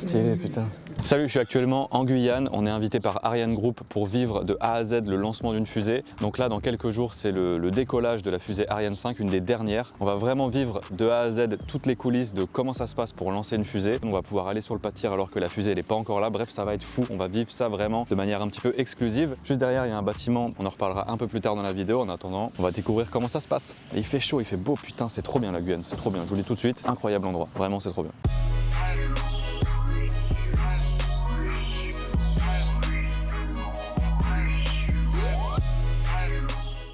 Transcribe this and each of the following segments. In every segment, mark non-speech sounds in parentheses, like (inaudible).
stylé, putain. Salut, je suis actuellement en Guyane. On est invité par Ariane Group pour vivre de A à Z le lancement d'une fusée. Donc là, dans quelques jours, c'est le, décollage de la fusée Ariane 5, une des dernières. On va vraiment vivre de A à Z toutes les coulisses de comment ça se passe pour lancer une fusée. On va pouvoir aller sur le pas de tir alors que la fusée n'est pas encore là. Bref, ça va être fou. On va vivre ça vraiment de manière un petit peu exclusive. Juste derrière, il y a un bâtiment. On en reparlera un peu plus tard dans la vidéo. En attendant, on va découvrir comment ça se passe. Et il fait chaud, il fait beau. Putain, c'est trop bien la Guyane. C'est trop bien. Je vous le dis tout de suite. Incroyable endroit. Vraiment, c'est trop bien.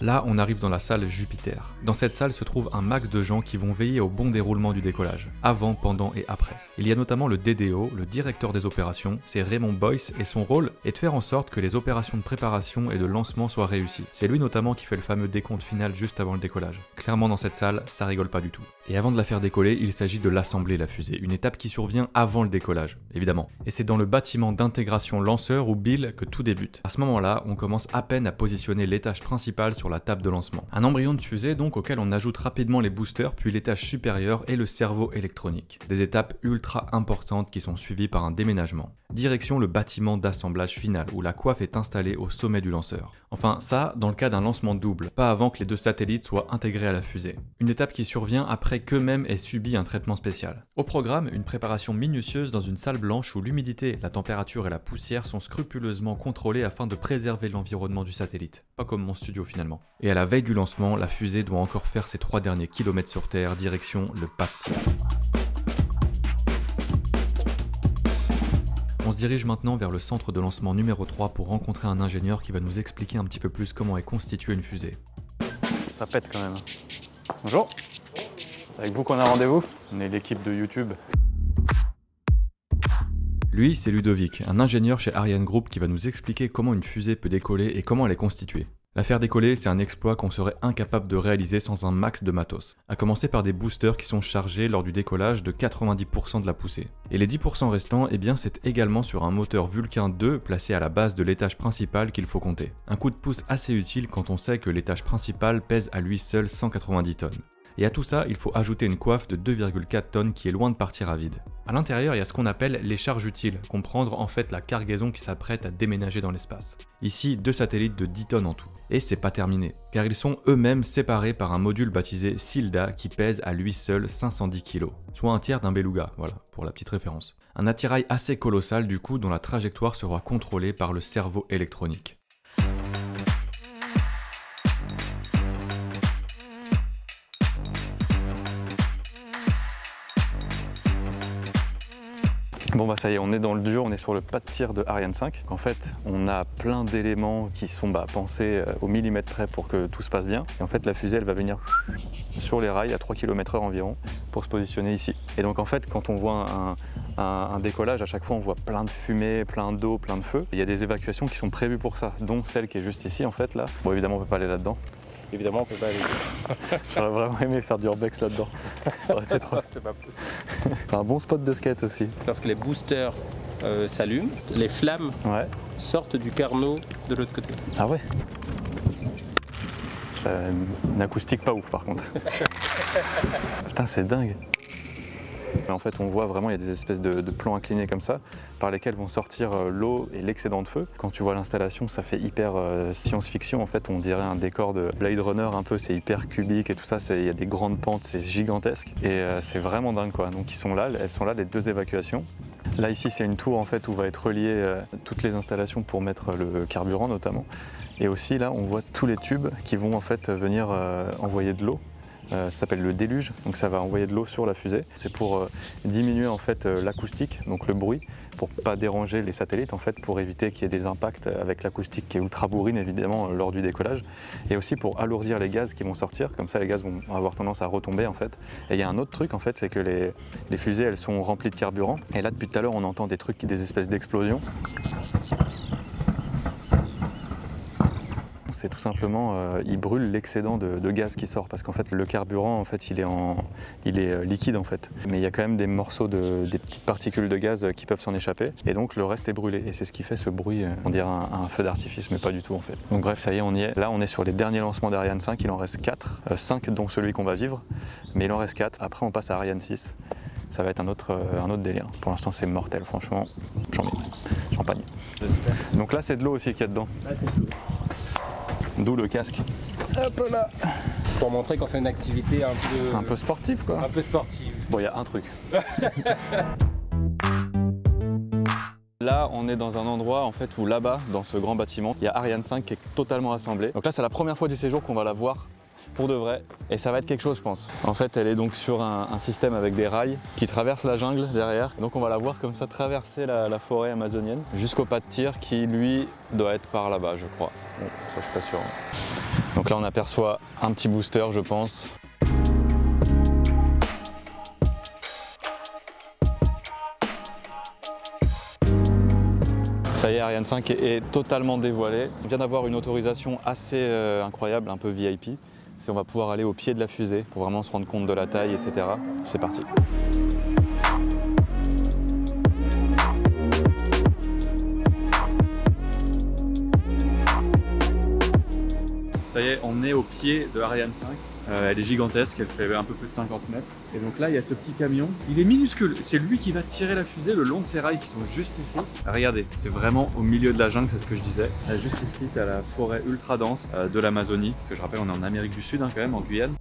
Là, on arrive dans la salle Jupiter. Dans cette salle se trouve un max de gens qui vont veiller au bon déroulement du décollage, avant, pendant et après. Il y a notamment le DDO, le directeur des opérations, c'est Raymond Boyce, et son rôle est de faire en sorte que les opérations de préparation et de lancement soient réussies. C'est lui notamment qui fait le fameux décompte final juste avant le décollage. Clairement dans cette salle, ça rigole pas du tout. Et avant de la faire décoller, il s'agit de l'assembler la fusée, une étape qui survient avant le décollage, évidemment. Et c'est dans le bâtiment d'intégration lanceur ou BIL que tout débute. À ce moment-là, on commence à peine à positionner l'étage principal sur la table de lancement. Un embryon de fusée donc auquel on ajoute rapidement les boosters puis l'étage supérieur et le cerveau électronique. Des étapes ultra importantes qui sont suivies par un déménagement. Direction le bâtiment d'assemblage final où la coiffe est installée au sommet du lanceur. Enfin ça dans le cas d'un lancement double, pas avant que les deux satellites soient intégrés à la fusée. Une étape qui survient après qu'eux-mêmes aient subi un traitement spécial. Au programme, une préparation minutieuse dans une salle blanche où l'humidité, la température et la poussière sont scrupuleusement contrôlées afin de préserver l'environnement du satellite. Pas comme mon studio finalement. Et à la veille du lancement, la fusée doit encore faire ses trois derniers kilomètres sur Terre, direction le Pape On se dirige maintenant vers le centre de lancement numéro 3 pour rencontrer un ingénieur qui va nous expliquer un petit peu plus comment est constituée une fusée. Ça pète quand même. Bonjour. Avec vous qu'on a rendez-vous? On est l'équipe de YouTube. Lui, c'est Ludovic, un ingénieur chez Ariane Group qui va nous expliquer comment une fusée peut décoller et comment elle est constituée. La faire décoller, c'est un exploit qu'on serait incapable de réaliser sans un max de matos. À commencer par des boosters qui sont chargés lors du décollage de 90% de la poussée. Et les 10% restants, eh c'est également sur un moteur Vulcain 2 placé à la base de l'étage principal qu'il faut compter. Un coup de pouce assez utile quand on sait que l'étage principal pèse à lui seul 190 tonnes. Et à tout ça, il faut ajouter une coiffe de 2,4 tonnes qui est loin de partir à vide. À l'intérieur, il y a ce qu'on appelle les charges utiles, comprendre en fait la cargaison qui s'apprête à déménager dans l'espace. Ici, deux satellites de 10 tonnes en tout. Et c'est pas terminé, car ils sont eux-mêmes séparés par un module baptisé SILDA qui pèse à lui seul 510 kg, soit un tiers d'un beluga, voilà, pour la petite référence. Un attirail assez colossal du coup dont la trajectoire sera contrôlée par le cerveau électronique. Bon bah ça y est, on est dans le dur, on est sur le pas de tir de Ariane 5. En fait, on a plein d'éléments qui sont bah, pensés euh, au millimètre près pour que tout se passe bien. Et en fait, la fusée, elle va venir sur les rails à 3 km h environ pour se positionner ici. Et donc en fait, quand on voit un, décollage, à chaque fois, on voit plein de fumée, plein d'eau, plein de feu. Il y a des évacuations qui sont prévues pour ça, dont celle qui est juste ici en fait là. Bon évidemment, on peut pas aller là-dedans. Évidemment, on peut pas aller. (laughs) J'aurais vraiment aimé faire du urbex là-dedans. (laughs) Ça aurait été trop. C'est pas possible. C'est un bon spot de skate aussi. Lorsque les boosters euh, s'allument, les flammes sortent du carnot de l'autre côté. Ah ouais C'est une acoustique pas ouf par contre. (laughs) Putain, c'est dingue. En fait, on voit vraiment, il y a des espèces de, plans inclinés comme ça, par lesquels vont sortir euh, l'eau et l'excédent de feu. Quand tu vois l'installation, ça fait hyper euh, science-fiction. En fait, on dirait un décor de Blade Runner un peu, c'est hyper cubique et tout ça. Il y a des grandes pentes, c'est gigantesque. Et euh, c'est vraiment dingue quoi. Donc ils sont là, elles sont là, les deux évacuations. Là ici c'est une tour en fait où va être relié toutes les installations pour mettre le carburant notamment. Et aussi là on voit tous les tubes qui vont en fait venir envoyer de l'eau ça s'appelle le déluge, donc ça va envoyer de l'eau sur la fusée. C'est pour euh, diminuer en fait euh, l'acoustique, donc le bruit, pour pas déranger les satellites en fait, pour éviter qu'il y ait des impacts avec l'acoustique qui est ultra bourrine évidemment lors du décollage, et aussi pour alourdir les gaz qui vont sortir, comme ça les gaz vont avoir tendance à retomber en fait. Et il y a un autre truc en fait, c'est que les, les fusées elles sont remplies de carburant, et là depuis tout à l'heure on entend des trucs, des espèces d'explosions c'est tout simplement, euh, il brûle l'excédent de, gaz qui sort parce qu'en fait le carburant en fait il est, en, il est euh, liquide en fait. Mais il y a quand même des morceaux de, des petites particules de gaz qui peuvent s'en échapper et donc le reste est brûlé et c'est ce qui fait ce bruit, euh, on dirait un, feu d'artifice mais pas du tout en fait. Donc bref ça y est on y est. Là on est sur les derniers lancements d'Ariane 5, il en reste 4, 5 dont celui qu'on va vivre, mais il en reste 4. Après on passe à Ariane 6 ça va être un autre, euh, un autre délire. Pour l'instant, c'est mortel, franchement. Champagne. Donc là, c'est de l'eau aussi qu'il y a dedans. Là, c'est de l'eau. D'où le casque. Hop là C'est pour montrer qu'on fait une activité un peu... Un peu sportive, quoi. Un peu sportive. Bon, il y a un truc. (laughs) Là, on est dans un endroit en fait où là-bas, dans ce grand bâtiment, il y a Ariane 5 qui est totalement assemblée. Donc là, c'est la première fois du séjour qu'on va la voir pour de vrai et ça va être quelque chose je pense. En fait elle est donc sur un, système avec des rails qui traversent la jungle derrière donc on va la voir comme ça traverser la, forêt amazonienne jusqu'au pas de tir qui lui doit être par là-bas je crois. Bon ça je suis pas sûr. Donc là on aperçoit un petit booster je pense. Ça y est, Ariane 5 est, totalement dévoilée. On vient d'avoir une autorisation assez euh, incroyable, un peu VIP on va pouvoir aller au pied de la fusée pour vraiment se rendre compte de la taille, etc. C'est parti. Ça y est, on est au pied de Ariane 5. Euh, elle est gigantesque, elle fait un peu plus de 50 mètres. Et donc là, il y a ce petit camion. Il est minuscule. C'est lui qui va tirer la fusée le long de ces rails qui sont juste ici. Regardez, c'est vraiment au milieu de la jungle, c'est ce que je disais. juste ici, tu la forêt ultra dense euh, de l'Amazonie. Parce que je rappelle, on est en Amérique du Sud hein, quand même, en Guyane.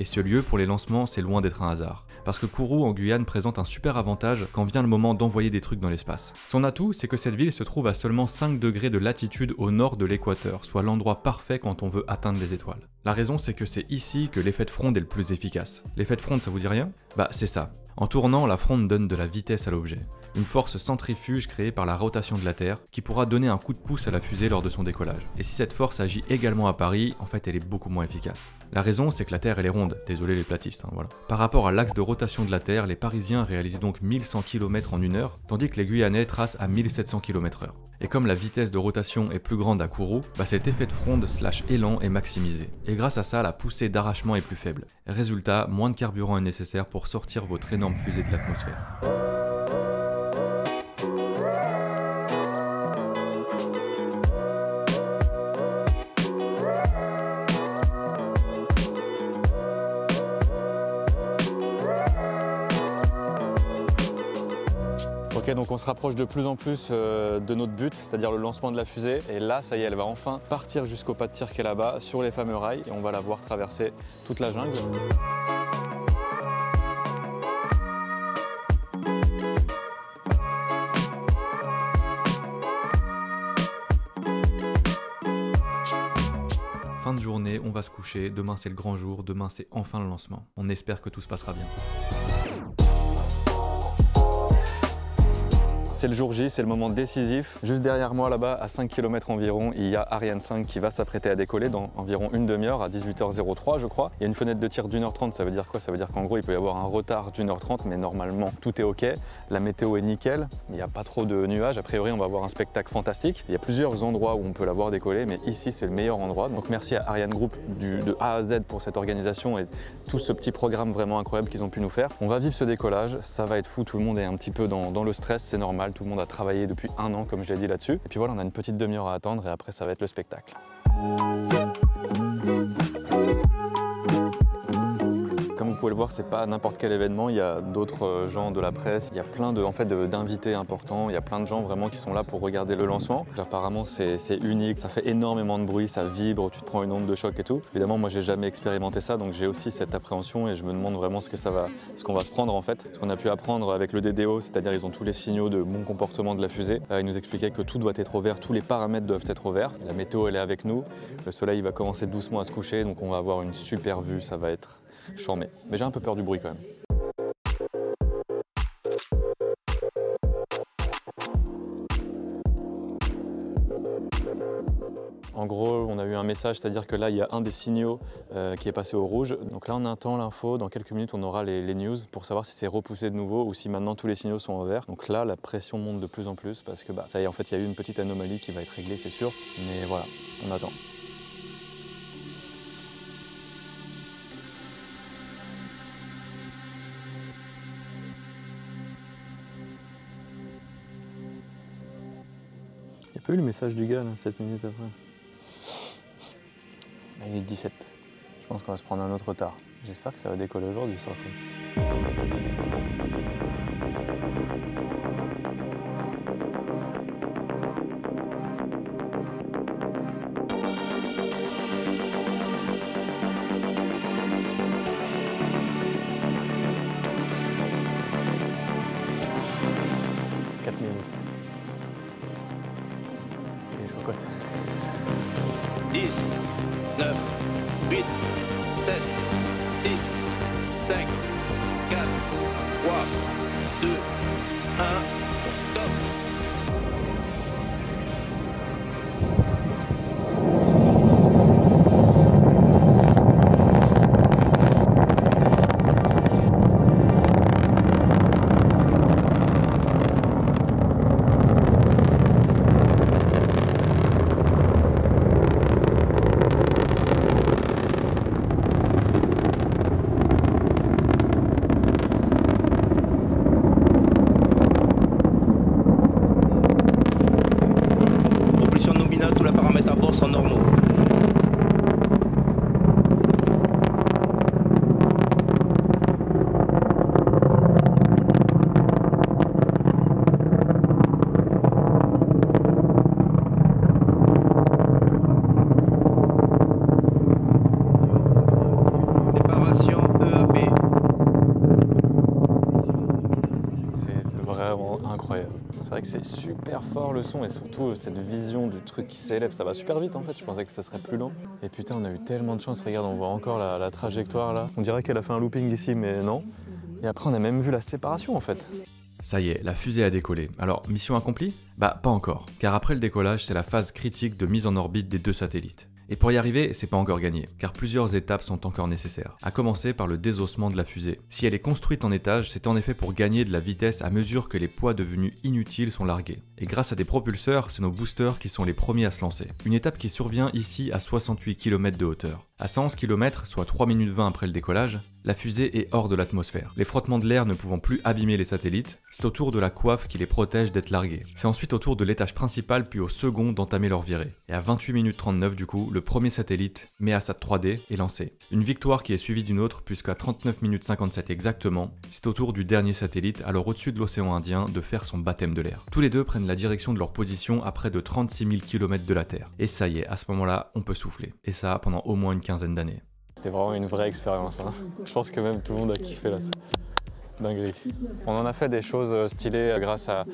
Et ce lieu, pour les lancements, c'est loin d'être un hasard. Parce que Kourou en Guyane présente un super avantage quand vient le moment d'envoyer des trucs dans l'espace. Son atout, c'est que cette ville se trouve à seulement 5 degrés de latitude au nord de l'équateur, soit l'endroit parfait quand on veut atteindre les étoiles. La raison, c'est que c'est ici que l'effet de fronde est le plus efficace. L'effet de fronde, ça vous dit rien? Bah, c'est ça. En tournant, la fronde donne de la vitesse à l'objet une force centrifuge créée par la rotation de la Terre qui pourra donner un coup de pouce à la fusée lors de son décollage. Et si cette force agit également à Paris, en fait elle est beaucoup moins efficace. La raison c'est que la Terre elle est ronde, désolé les platistes, hein, voilà. Par rapport à l'axe de rotation de la Terre, les Parisiens réalisent donc 1100 km en une heure, tandis que les Guyanais tracent à 1700 km/h. Et comme la vitesse de rotation est plus grande à Kourou, bah cet effet de fronde slash élan est maximisé. Et grâce à ça, la poussée d'arrachement est plus faible. Résultat, moins de carburant est nécessaire pour sortir votre énorme fusée de l'atmosphère. Donc on se rapproche de plus en plus euh, de notre but, c'est-à-dire le lancement de la fusée. Et là, ça y est, elle va enfin partir jusqu'au pas de tir qui est là-bas, sur les fameux rails, et on va la voir traverser toute la jungle. Fin de journée, on va se coucher, demain c'est le grand jour, demain c'est enfin le lancement. On espère que tout se passera bien. C'est le jour J, c'est le moment décisif. Juste derrière moi là-bas, à 5 km environ, il y a Ariane 5 qui va s'apprêter à décoller dans environ une demi-heure, à 18h03 je crois. Il y a une fenêtre de tir d'une heure trente, ça veut dire quoi? Ça veut dire qu'en gros il peut y avoir un retard d'une heure trente, mais normalement tout est ok. La météo est nickel, il n'y a pas trop de nuages. A priori on va avoir un spectacle fantastique. Il y a plusieurs endroits où on peut la voir décoller, mais ici c'est le meilleur endroit. Donc merci à Ariane Group de A à Z pour cette organisation et tout ce petit programme vraiment incroyable qu'ils ont pu nous faire. On va vivre ce décollage, ça va être fou, tout le monde est un petit peu dans le stress, c'est normal tout le monde a travaillé depuis un an, comme je l'ai dit là-dessus. Et puis voilà, on a une petite demi-heure à attendre et après, ça va être le spectacle. Vous pouvez le voir, c'est pas n'importe quel événement. Il y a d'autres euh, gens de la presse, il y a plein de, en fait, d'invités importants, il y a plein de gens vraiment qui sont là pour regarder le lancement. Apparemment, c'est unique, ça fait énormément de bruit, ça vibre, tu te prends une onde de choc et tout. Évidemment, moi, j'ai jamais expérimenté ça, donc j'ai aussi cette appréhension et je me demande vraiment ce que ça va, ce qu'on va se prendre en fait. Ce qu'on a pu apprendre avec le DDO, c'est-à-dire ils ont tous les signaux de bon comportement de la fusée. Euh, ils nous expliquaient que tout doit être au vert, tous les paramètres doivent être au vert. La météo, elle est avec nous. Le soleil va commencer doucement à se coucher, donc on va avoir une super vue, ça va être mais j'ai un peu peur du bruit quand même. En gros, on a eu un message, c'est-à-dire que là, il y a un des signaux euh, qui est passé au rouge. Donc là, on attend l'info. Dans quelques minutes, on aura les, news pour savoir si c'est repoussé de nouveau ou si maintenant tous les signaux sont en vert. Donc là, la pression monte de plus en plus parce que bah, ça y est, en fait, il y a eu une petite anomalie qui va être réglée, c'est sûr. Mais voilà, on attend. Le message du gars là, 7 minutes après bah, Il est 17. Je pense qu'on va se prendre un autre retard. J'espère que ça va décoller aujourd'hui surtout. Et surtout cette vision du truc qui s'élève, ça va super vite en fait, je pensais que ça serait plus lent. Et putain on a eu tellement de chance, regarde on voit encore la, trajectoire là. On dirait qu'elle a fait un looping ici mais non. Et après on a même vu la séparation en fait. Ça y est, la fusée a décollé. Alors, mission accomplie? Bah, pas encore, car après le décollage, c'est la phase critique de mise en orbite des deux satellites. Et pour y arriver, c'est pas encore gagné, car plusieurs étapes sont encore nécessaires. À commencer par le désossement de la fusée. Si elle est construite en étage, c'est en effet pour gagner de la vitesse à mesure que les poids devenus inutiles sont largués. Et grâce à des propulseurs, c'est nos boosters qui sont les premiers à se lancer. Une étape qui survient ici à 68 km de hauteur. À 111 km, soit 3 minutes 20 après le décollage, la fusée est hors de l'atmosphère. Les frottements de l'air ne pouvant plus abîmer les satellites, c'est au tour de la coiffe qui les protège d'être largués. C'est ensuite au tour de l'étage principal puis au second d'entamer leur virée. Et à 28 minutes 39 du coup, le premier satellite, MEASAT 3D, est lancé. Une victoire qui est suivie d'une autre puisqu'à 39 minutes 57 exactement, c'est au tour du dernier satellite, alors au-dessus de l'océan Indien, de faire son baptême de l'air. Tous les deux prennent la direction de leur position à près de 36 000 km de la Terre. Et ça y est, à ce moment-là, on peut souffler. Et ça pendant au moins une d'années. C'était vraiment une vraie expérience. Hein. Je pense que même tout le monde a kiffé là. Dinguerie. On en a fait des choses euh, stylées euh, grâce à,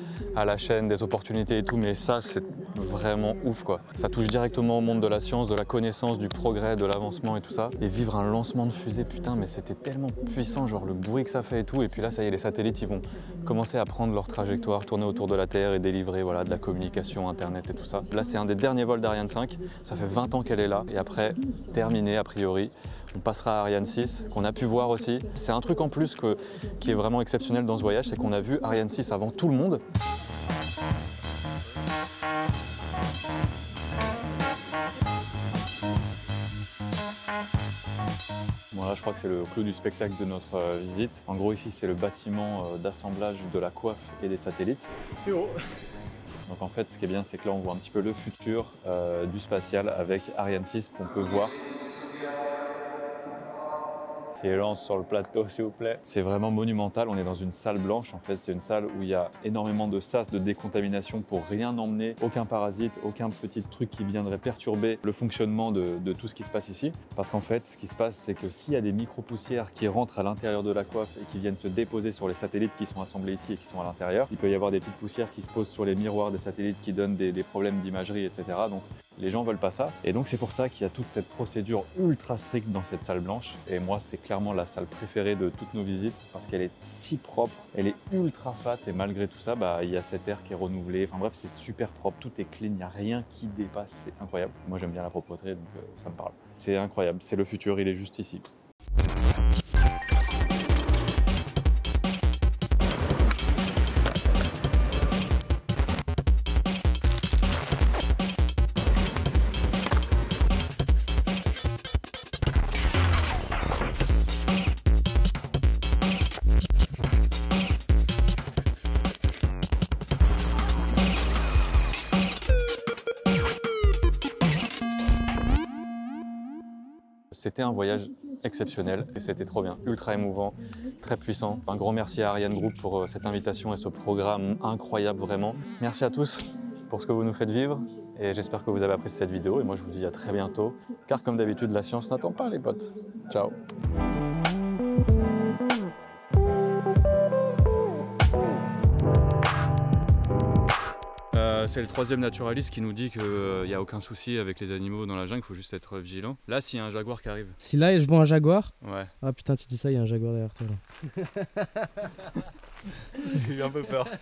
la chaîne, des opportunités et tout, mais ça, c'est vraiment ouf quoi. Ça touche directement au monde de la science, de la connaissance, du progrès, de l'avancement et tout ça. Et vivre un lancement de fusée, putain, mais c'était tellement puissant, genre le bruit que ça fait et tout. Et puis là, ça y est, les satellites, ils vont commencer à prendre leur trajectoire, tourner autour de la Terre et délivrer voilà, de la communication, Internet et tout ça. Là, c'est un des derniers vols d'Ariane 5. Ça fait 20 ans qu'elle est là. Et après, terminé a priori. On passera à Ariane 6, qu'on a pu voir aussi. C'est un truc en plus qui est vraiment exceptionnel dans ce voyage, c'est qu'on a vu Ariane 6 avant tout le monde. Bon là je crois que c'est le clou du spectacle de notre euh, visite. En gros ici c'est le bâtiment euh, d'assemblage de la coiffe et des satellites. C'est haut donc en fait ce qui est bien c'est que là on voit un petit peu le futur euh, du spatial avec Ariane 6 qu'on peut voir lance sur le plateau, (laughs) s'il vous plaît. C'est vraiment monumental. On est dans une salle blanche. En fait, c'est une salle où il y a énormément de sas de décontamination pour rien emmener, aucun parasite, aucun petit truc qui viendrait perturber le fonctionnement de, de tout ce qui se passe ici. Parce qu'en fait, ce qui se passe, c'est que s'il y a des micro-poussières qui rentrent à l'intérieur de la coiffe et qui viennent se déposer sur les satellites qui sont assemblés ici et qui sont à l'intérieur, il peut y avoir des petites poussières qui se posent sur les miroirs des satellites qui donnent des, des problèmes d'imagerie, etc. Donc les gens veulent pas ça. Et donc c'est pour ça qu'il y a toute cette procédure ultra stricte dans cette salle blanche. Et moi, c'est clairement la salle préférée de toutes nos visites parce qu'elle est si propre, elle est ultra fat et malgré tout ça, bah, il y a cet air qui est renouvelé. Enfin bref, c'est super propre, tout est clean, il n'y a rien qui dépasse, c'est incroyable. Moi j'aime bien la propreté, donc euh, ça me parle. C'est incroyable, c'est le futur, il est juste ici. C'était un voyage exceptionnel et c'était trop bien, ultra émouvant, très puissant. Un grand merci à Ariane Group pour euh, cette invitation et ce programme incroyable vraiment. Merci à tous pour ce que vous nous faites vivre et j'espère que vous avez apprécié cette vidéo et moi je vous dis à très bientôt car comme d'habitude la science n'attend pas les potes. Ciao c'est le troisième naturaliste qui nous dit qu'il n'y a aucun souci avec les animaux dans la jungle, il faut juste être vigilant. Là, s'il y a un jaguar qui arrive. Si là je vois un jaguar. Ouais. Ah putain, tu dis ça, il y a un jaguar derrière toi là. (laughs) J'ai eu un peu peur.